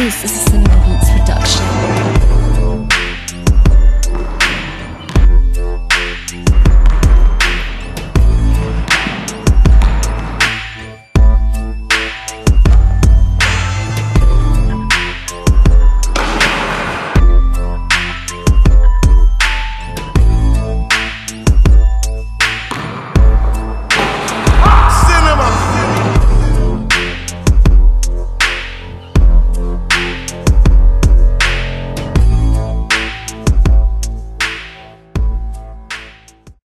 juice, this is a